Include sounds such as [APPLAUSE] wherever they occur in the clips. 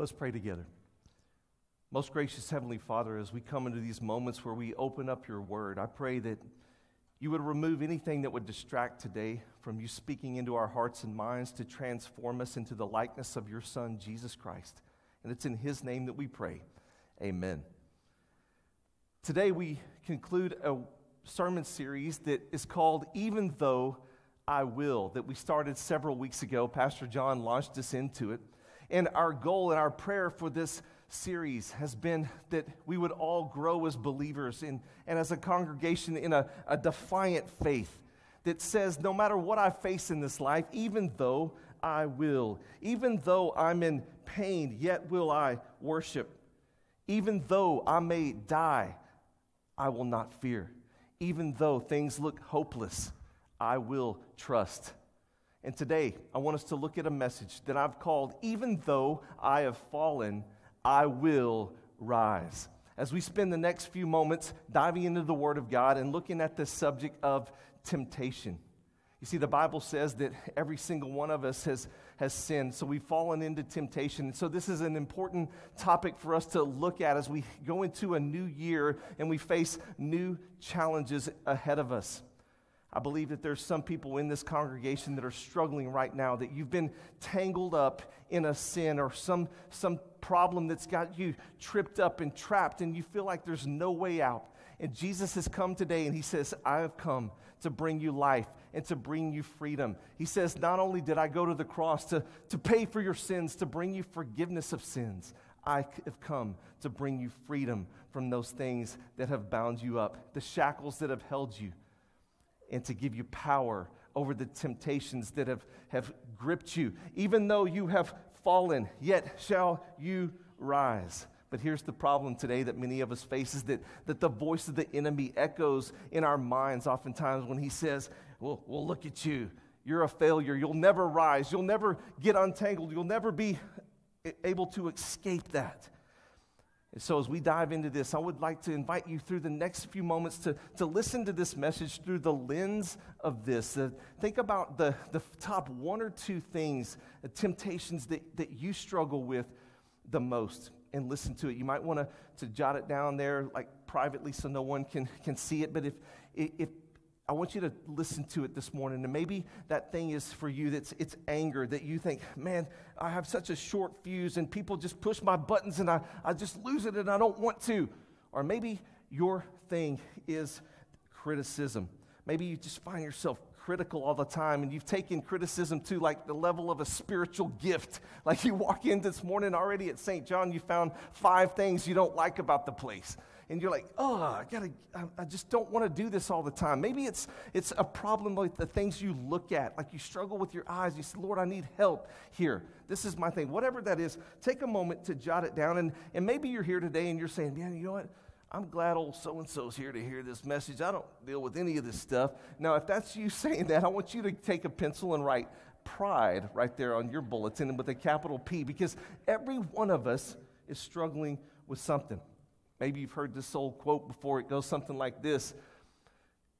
Let's pray together. Most gracious Heavenly Father, as we come into these moments where we open up your word, I pray that you would remove anything that would distract today from you speaking into our hearts and minds to transform us into the likeness of your Son, Jesus Christ. And it's in his name that we pray. Amen. Today we conclude a sermon series that is called Even Though I Will, that we started several weeks ago. Pastor John launched us into it. And our goal and our prayer for this series has been that we would all grow as believers in, and as a congregation in a, a defiant faith that says, no matter what I face in this life, even though I will, even though I'm in pain, yet will I worship. Even though I may die, I will not fear. Even though things look hopeless, I will trust. And today, I want us to look at a message that I've called, Even Though I Have Fallen, I Will Rise. As we spend the next few moments diving into the Word of God and looking at the subject of temptation. You see, the Bible says that every single one of us has, has sinned, so we've fallen into temptation. And so, this is an important topic for us to look at as we go into a new year and we face new challenges ahead of us. I believe that there's some people in this congregation that are struggling right now, that you've been tangled up in a sin or some, some problem that's got you tripped up and trapped, and you feel like there's no way out. And Jesus has come today and he says, I have come to bring you life and to bring you freedom. He says, Not only did I go to the cross to, to pay for your sins, to bring you forgiveness of sins, I have come to bring you freedom from those things that have bound you up, the shackles that have held you and to give you power over the temptations that have, have gripped you. Even though you have fallen, yet shall you rise. But here's the problem today that many of us face is that, that the voice of the enemy echoes in our minds oftentimes when he says, well, well, look at you. You're a failure. You'll never rise. You'll never get untangled. You'll never be able to escape that. And so, as we dive into this, I would like to invite you through the next few moments to, to listen to this message through the lens of this. Uh, think about the, the top one or two things, uh, temptations that, that you struggle with the most, and listen to it. You might want to, to jot it down there, like privately, so no one can, can see it. But if, if I want you to listen to it this morning. And maybe that thing is for you that's it's anger that you think, man, I have such a short fuse and people just push my buttons and I, I just lose it and I don't want to. Or maybe your thing is criticism. Maybe you just find yourself critical all the time and you've taken criticism to like the level of a spiritual gift. Like you walk in this morning already at St. John, you found five things you don't like about the place and you're like, oh, I gotta, I, just don't want to do this all the time. Maybe it's it's a problem with the things you look at, like you struggle with your eyes. You say, Lord, I need help here. This is my thing. Whatever that is, take a moment to jot it down. And, and maybe you're here today and you're saying, man, you know what? I'm glad old so and so's here to hear this message. I don't deal with any of this stuff. Now, if that's you [LAUGHS] saying that, I want you to take a pencil and write pride right there on your bulletin with a capital P because every one of us is struggling with something. Maybe you've heard this old quote before. It goes something like this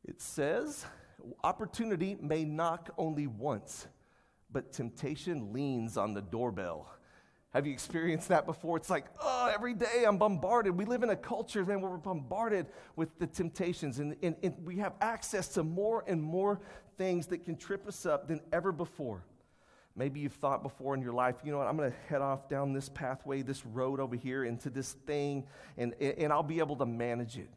It says, Opportunity may knock only once, but temptation leans on the doorbell. Have you experienced that before? It's like, oh, every day I'm bombarded. We live in a culture, man, where we're bombarded with the temptations, and, and, and we have access to more and more things that can trip us up than ever before. Maybe you've thought before in your life, you know what, I'm going to head off down this pathway, this road over here into this thing, and, and I'll be able to manage it.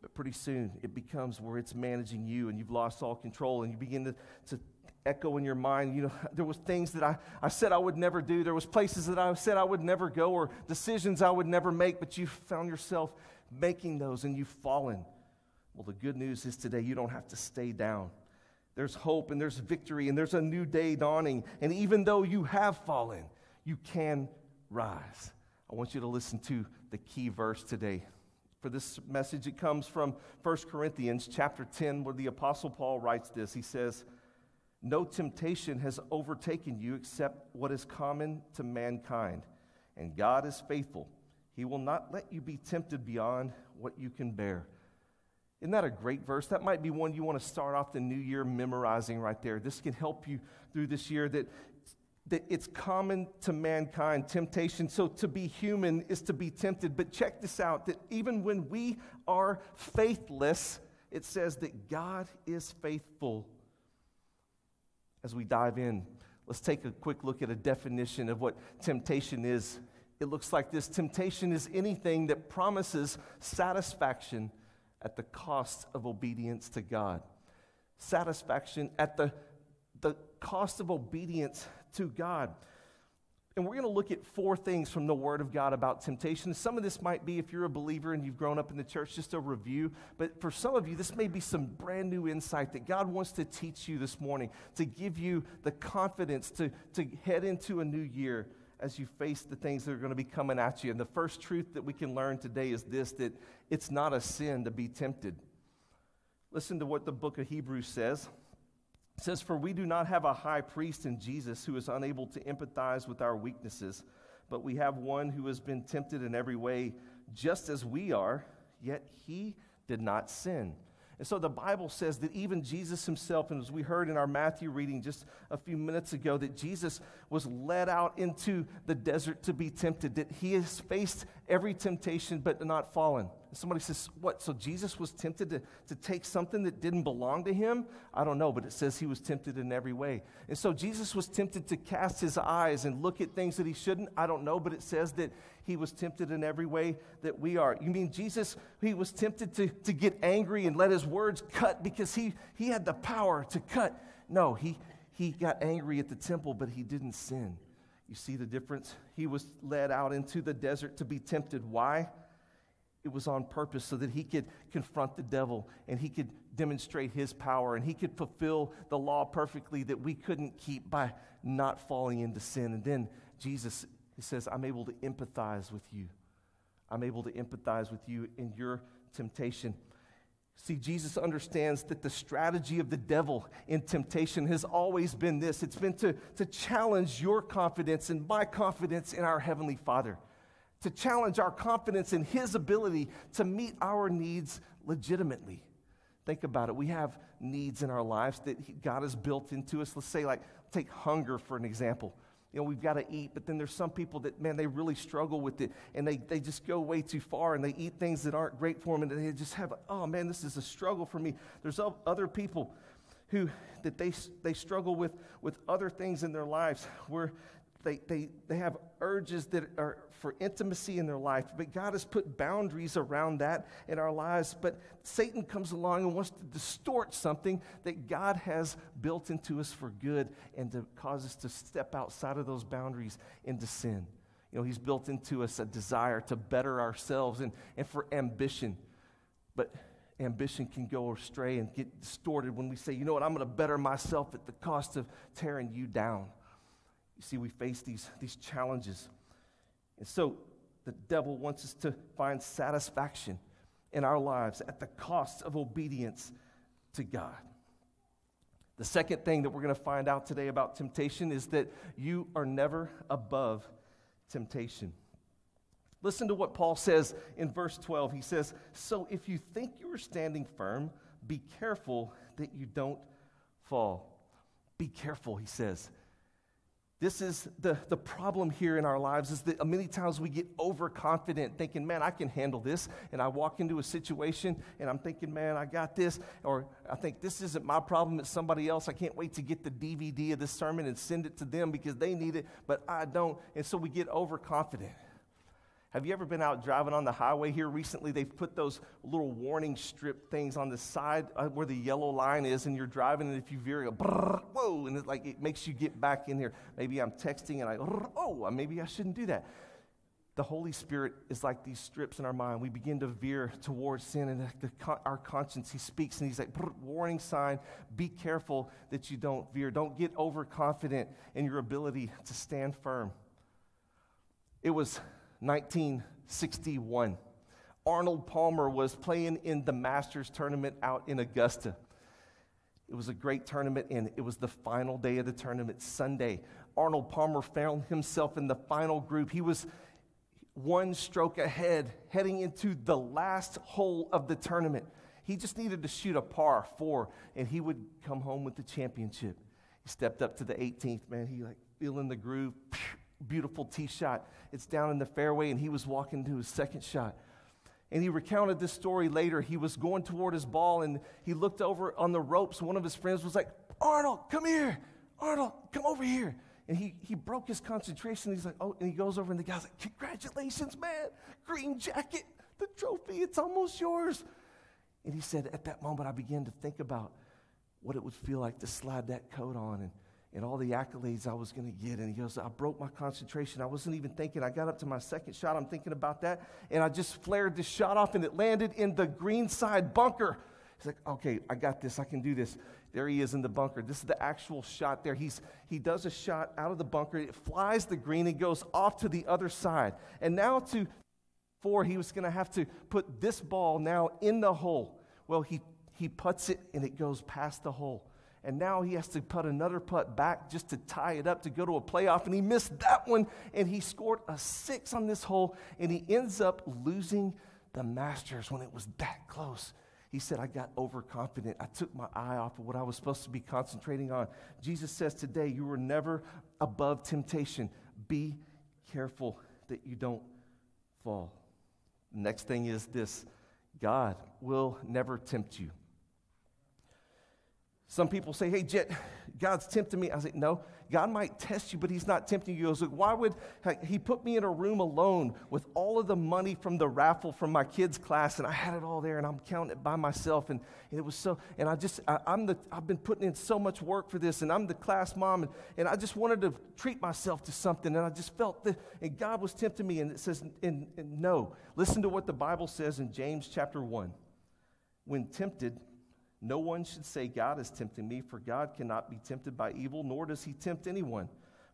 But pretty soon it becomes where it's managing you and you've lost all control and you begin to, to echo in your mind you know [LAUGHS] there was things that I, I said i would never do. There was places that i said i would never go or decisions i would never make but you found yourself making those and you've fallen. Well the good news is today you don't have to stay down there's hope and there's victory and there's a new day dawning. And even though you have fallen, you can rise. I want you to listen to the key verse today. For this message, it comes from 1 Corinthians chapter 10, where the Apostle Paul writes this. He says, No temptation has overtaken you except what is common to mankind, and God is faithful. He will not let you be tempted beyond what you can bear. Isn't that a great verse? That might be one you want to start off the new year memorizing right there. This can help you through this year that that it's common to mankind, temptation. So to be human is to be tempted. But check this out that even when we are faithless, it says that God is faithful. As we dive in, let's take a quick look at a definition of what temptation is. It looks like this temptation is anything that promises satisfaction at the cost of obedience to God. Satisfaction at the, the cost of obedience to God. And we're going to look at four things from the Word of God about temptation. Some of this might be, if you're a believer and you've grown up in the church, just a review. But for some of you, this may be some brand new insight that God wants to teach you this morning to give you the confidence to, to head into a new year as you face the things that are going to be coming at you. And the first truth that we can learn today is this that it's not a sin to be tempted. Listen to what the book of Hebrews says. It says, For we do not have a high priest in Jesus who is unable to empathize with our weaknesses, but we have one who has been tempted in every way, just as we are, yet he did not sin. And so the Bible says that even Jesus himself, and as we heard in our Matthew reading just a few minutes ago, that Jesus was led out into the desert to be tempted, that he has faced every temptation but not fallen. Somebody says, What? So Jesus was tempted to, to take something that didn't belong to him? I don't know, but it says he was tempted in every way. And so Jesus was tempted to cast his eyes and look at things that he shouldn't? I don't know, but it says that he was tempted in every way that we are. You mean Jesus, he was tempted to, to get angry and let his words cut because he, he had the power to cut? No, he, he got angry at the temple, but he didn't sin. You see the difference? He was led out into the desert to be tempted. Why? It was on purpose so that he could confront the devil and he could demonstrate his power and he could fulfill the law perfectly that we couldn't keep by not falling into sin. And then Jesus says, I'm able to empathize with you. I'm able to empathize with you in your temptation. See, Jesus understands that the strategy of the devil in temptation has always been this it's been to, to challenge your confidence and my confidence in our Heavenly Father to challenge our confidence in His ability to meet our needs legitimately. Think about it. We have needs in our lives that God has built into us. Let's say, like, take hunger for an example. You know, we've got to eat, but then there's some people that, man, they really struggle with it and they, they just go way too far and they eat things that aren't great for them and they just have, oh man, this is a struggle for me. There's other people who, that they, they struggle with, with other things in their lives where they, they, they have urges that are for intimacy in their life, but God has put boundaries around that in our lives. But Satan comes along and wants to distort something that God has built into us for good and to cause us to step outside of those boundaries into sin. You know, he's built into us a desire to better ourselves and, and for ambition. But ambition can go astray and get distorted when we say, you know what, I'm going to better myself at the cost of tearing you down. You see, we face these, these challenges. And so the devil wants us to find satisfaction in our lives at the cost of obedience to God. The second thing that we're going to find out today about temptation is that you are never above temptation. Listen to what Paul says in verse 12. He says, So if you think you are standing firm, be careful that you don't fall. Be careful, he says. This is the, the problem here in our lives is that many times we get overconfident thinking, man, I can handle this. And I walk into a situation and I'm thinking, man, I got this. Or I think this isn't my problem, it's somebody else. I can't wait to get the DVD of this sermon and send it to them because they need it, but I don't. And so we get overconfident. Have you ever been out driving on the highway here recently? They've put those little warning strip things on the side uh, where the yellow line is, and you're driving, and if you veer, whoa, and it like it makes you get back in here. Maybe I'm texting, and I oh, maybe I shouldn't do that. The Holy Spirit is like these strips in our mind. We begin to veer towards sin, and the, our conscience, He speaks, and He's like, warning sign, be careful that you don't veer. Don't get overconfident in your ability to stand firm. It was 1961. Arnold Palmer was playing in the Masters tournament out in Augusta. It was a great tournament, and it was the final day of the tournament, Sunday. Arnold Palmer found himself in the final group. He was one stroke ahead, heading into the last hole of the tournament. He just needed to shoot a par four, and he would come home with the championship. He stepped up to the 18th, man. He like feeling the groove. Beautiful tee shot. It's down in the fairway, and he was walking to his second shot. And he recounted this story later. He was going toward his ball, and he looked over on the ropes. One of his friends was like, Arnold, come here. Arnold, come over here. And he, he broke his concentration. He's like, oh, and he goes over, and the guy's like, congratulations, man. Green jacket, the trophy, it's almost yours. And he said, at that moment, I began to think about what it would feel like to slide that coat on and, and all the accolades I was going to get. And he goes, I broke my concentration. I wasn't even thinking. I got up to my second shot. I'm thinking about that. And I just flared the shot off, and it landed in the green side bunker. He's like, okay, I got this. I can do this. There he is in the bunker. This is the actual shot there. He's, he does a shot out of the bunker. It flies the green and goes off to the other side. And now to four, he was going to have to put this ball now in the hole. Well, he, he puts it and it goes past the hole. And now he has to put another putt back just to tie it up to go to a playoff. And he missed that one. And he scored a six on this hole. And he ends up losing the Masters when it was that close. He said, I got overconfident. I took my eye off of what I was supposed to be concentrating on. Jesus says today, you were never above temptation. Be careful that you don't fall. Next thing is this God will never tempt you. Some people say, hey, Jet, God's tempting me. I say, no, God might test you, but He's not tempting you. I was like, why would He put me in a room alone with all of the money from the raffle from my kids' class, and I had it all there, and I'm counting it by myself, and, and it was so, and I just, I, am the, I've been putting in so much work for this, and I'm the class mom, and, and I just wanted to treat myself to something, and I just felt that, and God was tempting me, and it says, and, and no, listen to what the Bible says in James chapter 1. When tempted, no one should say, God is tempting me, for God cannot be tempted by evil, nor does he tempt anyone.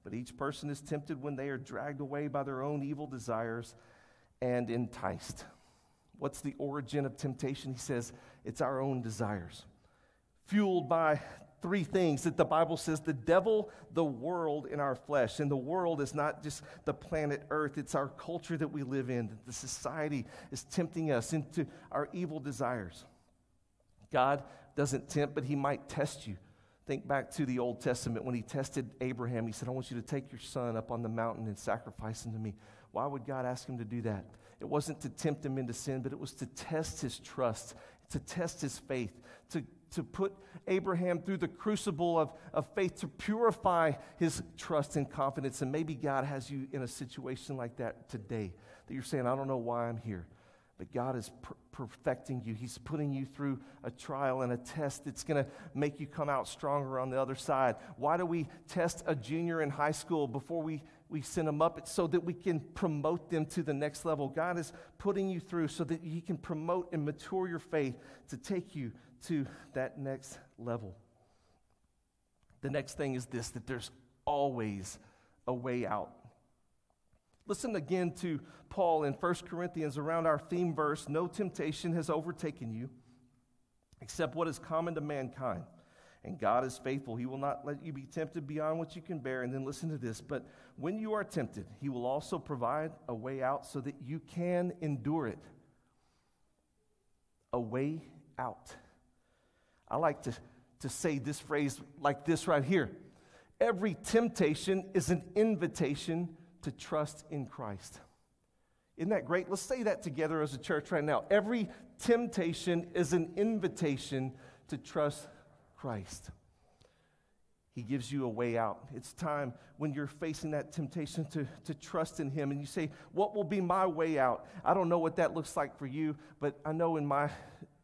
But each person is tempted when they are dragged away by their own evil desires and enticed. What's the origin of temptation? He says it's our own desires, fueled by three things that the Bible says the devil, the world, and our flesh. And the world is not just the planet Earth, it's our culture that we live in. The society is tempting us into our evil desires. God doesn't tempt, but he might test you. Think back to the Old Testament when he tested Abraham. He said, I want you to take your son up on the mountain and sacrifice him to me. Why would God ask him to do that? It wasn't to tempt him into sin, but it was to test his trust, to test his faith, to, to put Abraham through the crucible of, of faith, to purify his trust and confidence. And maybe God has you in a situation like that today that you're saying, I don't know why I'm here. But God is per- perfecting you. He's putting you through a trial and a test that's going to make you come out stronger on the other side. Why do we test a junior in high school before we, we send them up? It's so that we can promote them to the next level. God is putting you through so that He can promote and mature your faith to take you to that next level. The next thing is this that there's always a way out. Listen again to Paul in 1 Corinthians around our theme verse No temptation has overtaken you except what is common to mankind. And God is faithful. He will not let you be tempted beyond what you can bear. And then listen to this. But when you are tempted, He will also provide a way out so that you can endure it. A way out. I like to, to say this phrase like this right here Every temptation is an invitation to trust in Christ. Isn't that great? Let's say that together as a church right now. Every temptation is an invitation to trust Christ. He gives you a way out. It's time when you're facing that temptation to, to trust in Him and you say, What will be my way out? I don't know what that looks like for you, but I know in my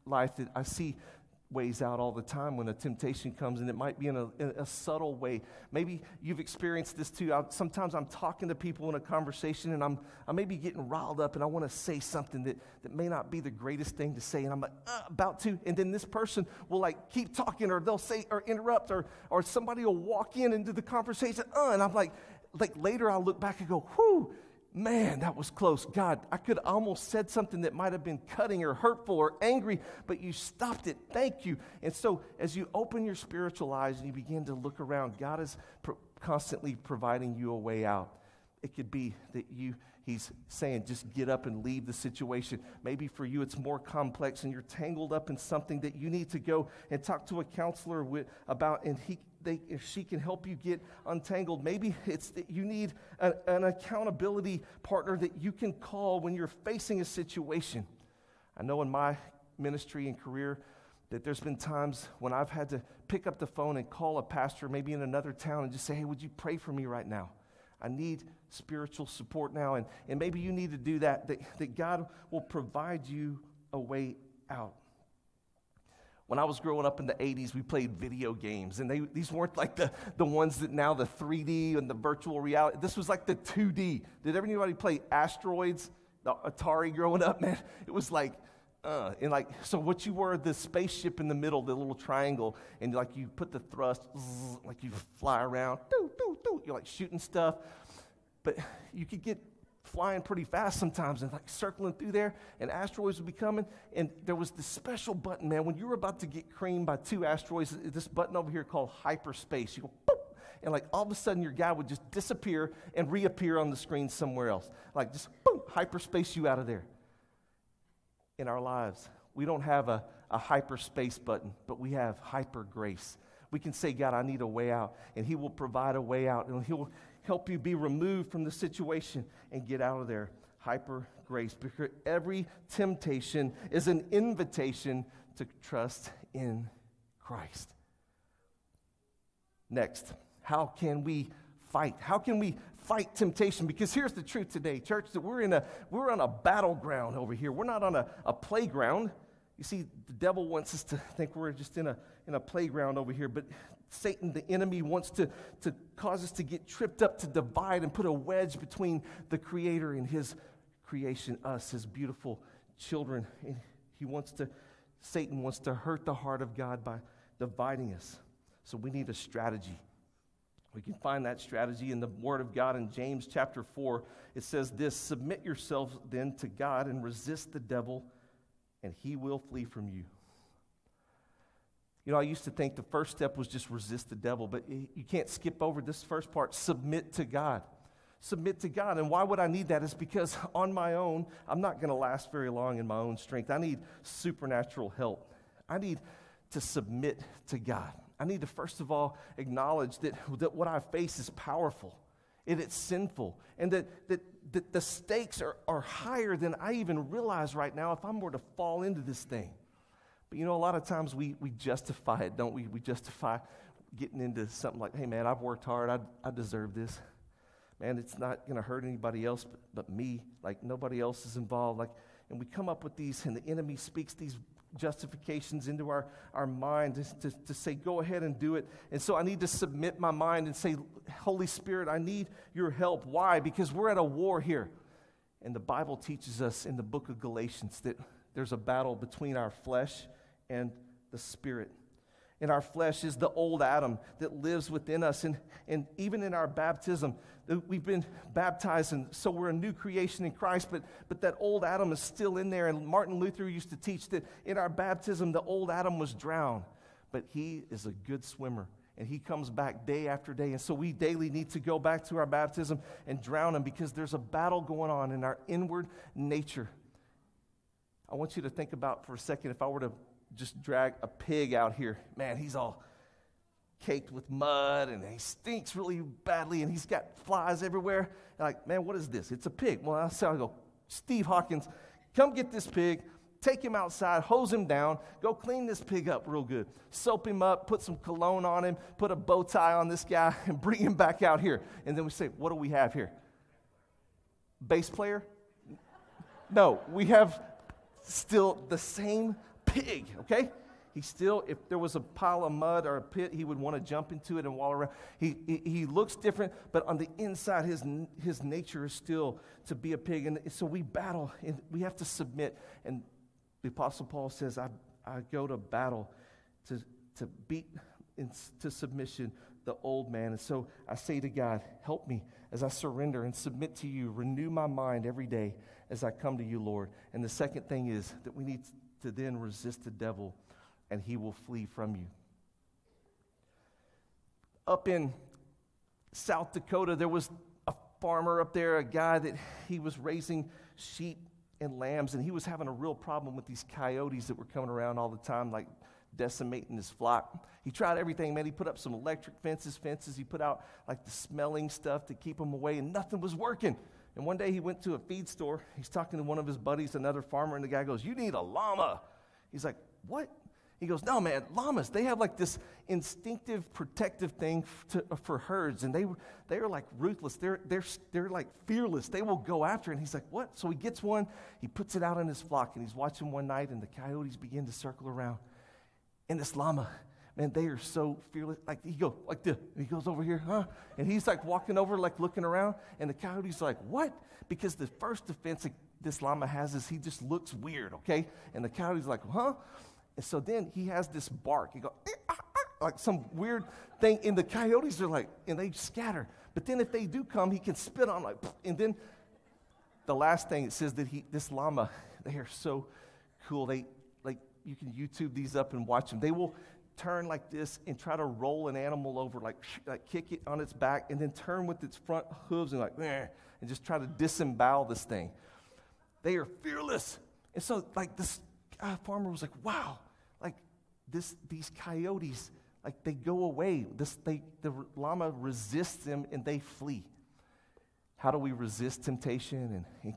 life that I see ways out all the time when a temptation comes, and it might be in a, in a subtle way. Maybe you've experienced this too. I, sometimes I'm talking to people in a conversation, and I'm, I may be getting riled up, and I want to say something that, that may not be the greatest thing to say, and I'm like, uh, about to, and then this person will like keep talking, or they'll say, or interrupt, or, or somebody will walk in into the conversation, uh, and I'm like, like later I'll look back and go, whoo, Man, that was close. God, I could almost said something that might have been cutting or hurtful or angry, but you stopped it. Thank you. And so, as you open your spiritual eyes and you begin to look around, God is constantly providing you a way out. It could be that you he's saying just get up and leave the situation. Maybe for you it's more complex and you're tangled up in something that you need to go and talk to a counselor with, about and he they, if she can help you get untangled. Maybe it's that you need a, an accountability partner that you can call when you're facing a situation. I know in my ministry and career that there's been times when I've had to pick up the phone and call a pastor, maybe in another town, and just say, hey, would you pray for me right now? I need spiritual support now. And, and maybe you need to do that, that, that God will provide you a way out. When I was growing up in the 80s, we played video games, and they, these weren't like the, the ones that now the 3D and the virtual reality. This was like the 2D. Did anybody play Asteroids, the Atari growing up, [LAUGHS] man? It was like, uh, and like, so what you were, the spaceship in the middle, the little triangle, and like you put the thrust, zzz, like you fly around, doo, doo, doo, you're like shooting stuff. But you could get flying pretty fast sometimes and like circling through there, and asteroids would be coming. And there was this special button, man, when you were about to get creamed by two asteroids, this button over here called hyperspace. You go, boop, and like all of a sudden your guy would just disappear and reappear on the screen somewhere else. Like just boom, hyperspace you out of there. In our lives, we don't have a, a hyperspace button, but we have hyper grace. We can say, God, I need a way out, and He will provide a way out, and He'll, help you be removed from the situation and get out of there. Hyper grace. Because every temptation is an invitation to trust in Christ. Next, how can we fight? How can we fight temptation? Because here's the truth today, church, that we're in a we're on a battleground over here. We're not on a, a playground. You see, the devil wants us to think we're just in a in a playground over here, but Satan, the enemy, wants to, to cause us to get tripped up, to divide and put a wedge between the Creator and His creation, us, His beautiful children. And he wants to, Satan wants to hurt the heart of God by dividing us. So we need a strategy. We can find that strategy in the Word of God in James chapter 4. It says this Submit yourselves then to God and resist the devil, and he will flee from you. You know, I used to think the first step was just resist the devil, but you can't skip over this first part submit to God. Submit to God. And why would I need that? Is because [LAUGHS] on my own, I'm not going to last very long in my own strength. I need supernatural help. I need to submit to God. I need to, first of all, acknowledge that, that what I face is powerful and it's sinful, and that, that, that the stakes are, are higher than I even realize right now if I'm were to fall into this thing. But you know, a lot of times we, we justify it, don't we? We justify getting into something like, hey, man, I've worked hard. I, I deserve this. Man, it's not going to hurt anybody else but, but me. Like, nobody else is involved. Like, and we come up with these, and the enemy speaks these justifications into our, our mind to, to, to, say, go ahead and do it. And so I need to submit my mind and say, Holy Spirit, I need your help. Why? Because we're at a war here. And the Bible teaches us in the book of Galatians that there's a battle between our flesh and the Spirit. And our flesh is the old Adam that lives within us. And, and even in our baptism, we've been baptized, and so we're a new creation in Christ, but, but that old Adam is still in there. And Martin Luther used to teach that in our baptism, the old Adam was drowned, but he is a good swimmer. And he comes back day after day. And so we daily need to go back to our baptism and drown him because there's a battle going on in our inward nature. I want you to think about for a second if I were to just drag a pig out here. Man, he's all caked with mud and he stinks really badly and he's got flies everywhere. And like, man, what is this? It's a pig. Well, I say, I go, Steve Hawkins, come get this pig, take him outside, hose him down, go clean this pig up real good. Soap him up, put some cologne on him, put a bow tie on this guy, [LAUGHS] and bring him back out here. And then we say, what do we have here? Bass player? No, we have still the same okay? He still, if there was a pile of mud or a pit, he would want to jump into it and wallow around. He, he, he, looks different, but on the inside, his, his nature is still to be a pig. And so we battle and we have to submit. And the Apostle Paul says, I, I go to battle to, to beat into submission the old man. And so I say to God, help me as I surrender and submit to you. Renew my mind every day as I come to you, Lord. And the second thing is that we need to then resist the devil and he will flee from you. Up in South Dakota, there was a farmer up there, a guy that he was raising sheep and lambs, and he was having a real problem with these coyotes that were coming around all the time, like decimating his flock. He tried everything, man. He put up some electric fences, fences. He put out like the smelling stuff to keep them away, and nothing was working. And one day he went to a feed store. He's talking to one of his buddies, another farmer, and the guy goes, You need a llama. He's like, What? He goes, No, man, llamas, they have like this instinctive protective thing to, uh, for herds, and they, they are like ruthless. They're, they're, they're like fearless. They will go after it. And he's like, What? So he gets one, he puts it out in his flock, and he's watching one night, and the coyotes begin to circle around. And this llama, man, they are so fearless. Like he goes like this, he goes over here, huh? And he's like walking over, like looking around, and the coyote's like, What? Because the first defense this llama has is he just looks weird, okay? And the coyote's like, Huh? And so then he has this bark. He goes, eh, ah, ah, like some weird thing. And the coyotes are like, and they scatter. But then if they do come, he can spit on like, and then the last thing it says that he, this llama, they are so cool. They, like, you can YouTube these up and watch them. They will turn like this and try to roll an animal over, like, like kick it on its back, and then turn with its front hooves and like, and just try to disembowel this thing. They are fearless. And so, like, this uh, farmer was like, wow, like, this, these coyotes, like they go away. This, they, the llama resists them and they flee. How do we resist temptation and, and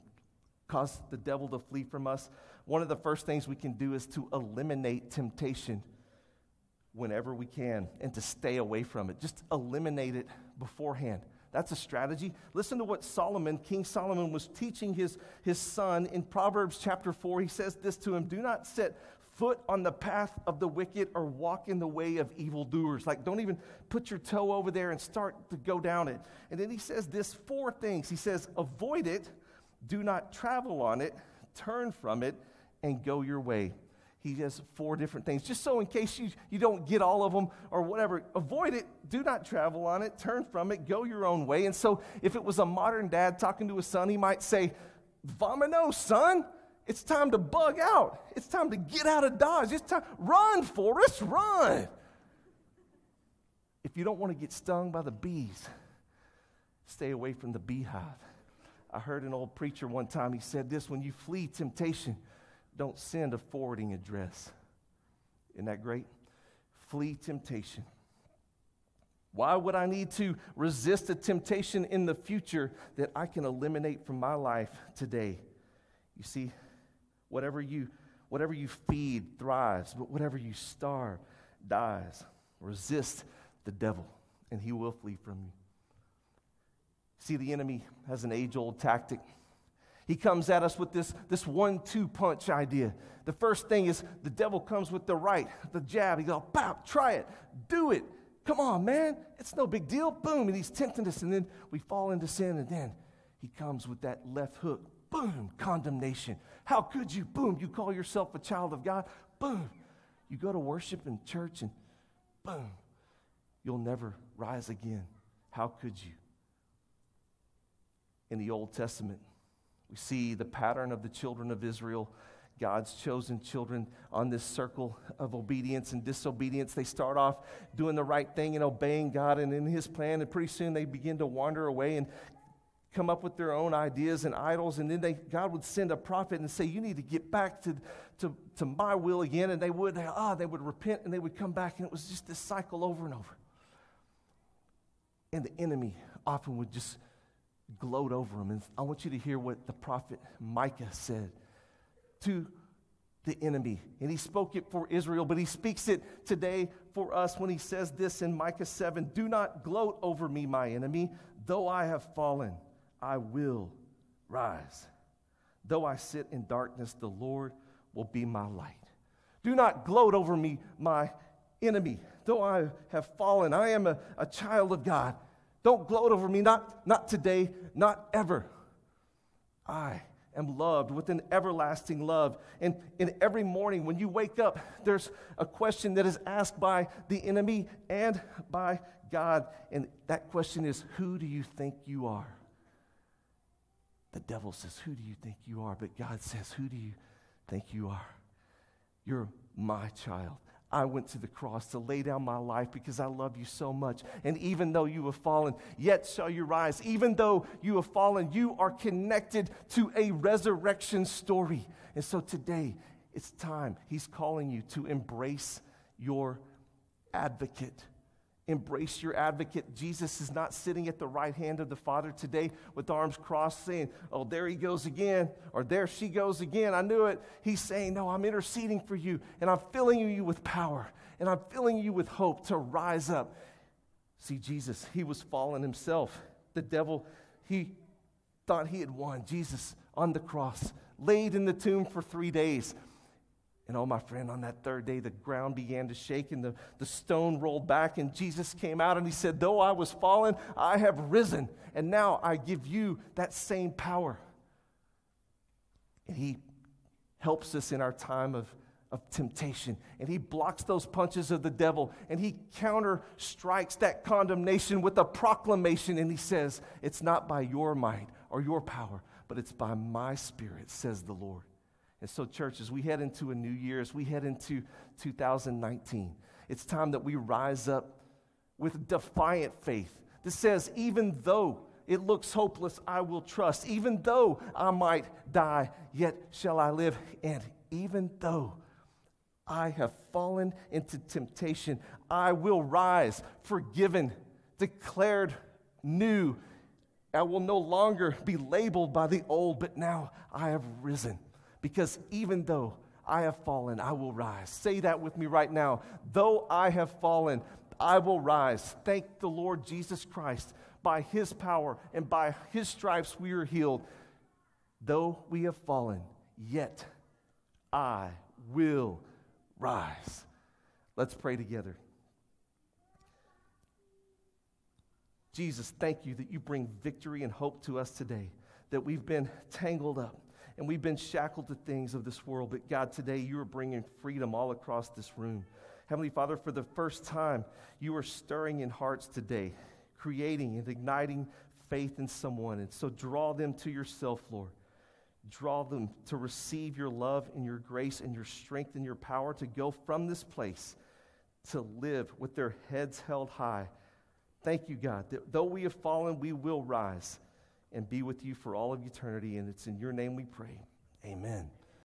cause the devil to flee from us? One of the first things we can do is to eliminate temptation whenever we can and to stay away from it. Just eliminate it beforehand. That's a strategy. Listen to what Solomon, King Solomon, was teaching his, his son in Proverbs chapter 4. He says this to him Do not set foot on the path of the wicked or walk in the way of evildoers. Like, don't even put your toe over there and start to go down it. And then he says this four things. He says, avoid it, do not travel on it, turn from it, and go your way. He has four different things. Just so in case you, you don't get all of them or whatever, avoid it, do not travel on it, turn from it, go your own way. And so if it was a modern dad talking to his son, he might say, Vomino, son it's time to bug out. It's time to get out of Dodge. It's time, run, Forrest, run. If you don't want to get stung by the bees, stay away from the beehive. I heard an old preacher one time, he said this when you flee temptation, don't send a forwarding address. Isn't that great? Flee temptation. Why would I need to resist a temptation in the future that I can eliminate from my life today? You see, Whatever you, whatever you feed thrives, but whatever you starve dies. Resist the devil, and he will flee from you. See, the enemy has an age old tactic. He comes at us with this, this one two punch idea. The first thing is the devil comes with the right, the jab. He goes, bam, try it, do it. Come on, man. It's no big deal. Boom. And he's tempting us. And then we fall into sin. And then he comes with that left hook. Boom, condemnation. How could you? Boom, you call yourself a child of God. Boom, you go to worship in church and boom, you'll never rise again. How could you? In the Old Testament, we see the pattern of the children of Israel, God's chosen children on this circle of obedience and disobedience. They start off doing the right thing and obeying God and in His plan, and pretty soon they begin to wander away. And come up with their own ideas and idols, and then they, God would send a prophet and say, You need to get back to, to, to my will again. And they would, ah, they would repent and they would come back, and it was just this cycle over and over. And the enemy often would just gloat over him. And I want you to hear what the prophet Micah said to the enemy. And he spoke it for Israel, but he speaks it today for us when he says this in Micah 7 Do not gloat over me, my enemy, though I have fallen. I will rise. Though I sit in darkness, the Lord will be my light. Do not gloat over me, my enemy. Though I have fallen, I am a, a child of God. Don't gloat over me, not, not today, not ever. I am loved with an everlasting love. And in every morning when you wake up, there's a question that is asked by the enemy and by God. And that question is Who do you think you are? The devil says, Who do you think you are? But God says, Who do you think you are? You're my child. I went to the cross to lay down my life because I love you so much. And even though you have fallen, yet shall you rise. Even though you have fallen, you are connected to a resurrection story. And so today, it's time. He's calling you to embrace your advocate. Embrace your advocate. Jesus is not sitting at the right hand of the Father today with arms crossed, saying, Oh, there he goes again, or there she goes again. I knew it. He's saying, No, I'm interceding for you, and I'm filling you with power, and I'm filling you with hope to rise up. See, Jesus, he was fallen himself. The devil, he thought he had won. Jesus on the cross, laid in the tomb for three days. And oh, my friend, on that third day, the ground began to shake and the, the stone rolled back, and Jesus came out and he said, Though I was fallen, I have risen, and now I give you that same power. And he helps us in our time of, of temptation, and he blocks those punches of the devil, and he counter strikes that condemnation with a proclamation, and he says, It's not by your might or your power, but it's by my spirit, says the Lord. And so, church, as we head into a new year, as we head into 2019, it's time that we rise up with defiant faith that says, even though it looks hopeless, I will trust. Even though I might die, yet shall I live. And even though I have fallen into temptation, I will rise, forgiven, declared new. I will no longer be labeled by the old, but now I have risen because even though I have fallen, I will rise. Say that with me right now. Though I have fallen, I will rise. Thank the Lord Jesus Christ. By his power and by his stripes we are healed. Though we have fallen, yet I will rise. Let's pray together. Jesus, thank you that you bring victory and hope to us today, that we've been tangled up and we've been shackled to things of this world. But God, today you are bringing freedom all across this room. Heavenly Father, for the first time, you are stirring in hearts today, creating and igniting faith in someone. And so draw them to yourself, Lord. Draw them to receive your love and your grace and your strength and your power to go from this place to live with their heads held high. Thank you, God, that though we have fallen, we will rise and be with you for all of eternity. And it's in your name we pray. Amen.